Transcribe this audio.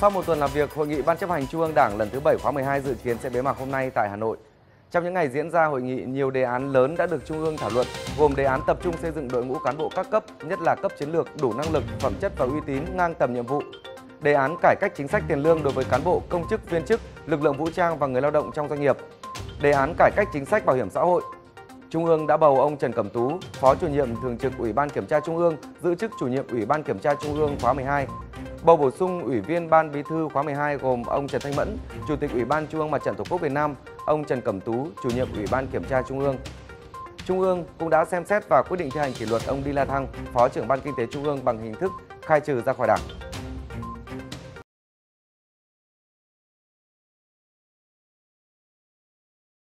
Sau một tuần làm việc, hội nghị Ban chấp hành Trung ương Đảng lần thứ 7 khóa 12 dự kiến sẽ bế mạc hôm nay tại Hà Nội. Trong những ngày diễn ra hội nghị, nhiều đề án lớn đã được Trung ương thảo luận, gồm đề án tập trung xây dựng đội ngũ cán bộ các cấp, nhất là cấp chiến lược đủ năng lực, phẩm chất và uy tín ngang tầm nhiệm vụ. Đề án cải cách chính sách tiền lương đối với cán bộ, công chức, viên chức, lực lượng vũ trang và người lao động trong doanh nghiệp. Đề án cải cách chính sách bảo hiểm xã hội. Trung ương đã bầu ông Trần Cẩm Tú, Phó chủ nhiệm thường trực Ủy ban Kiểm tra Trung ương, giữ chức chủ nhiệm Ủy ban Kiểm tra Trung ương khóa 12 bầu bổ sung Ủy viên Ban Bí thư khóa 12 gồm ông Trần Thanh Mẫn, Chủ tịch Ủy ban Trung ương Mặt trận Tổ quốc Việt Nam, ông Trần Cẩm Tú, Chủ nhiệm Ủy ban Kiểm tra Trung ương. Trung ương cũng đã xem xét và quyết định thi hành kỷ luật ông Đi La Thăng, Phó trưởng Ban Kinh tế Trung ương bằng hình thức khai trừ ra khỏi Đảng.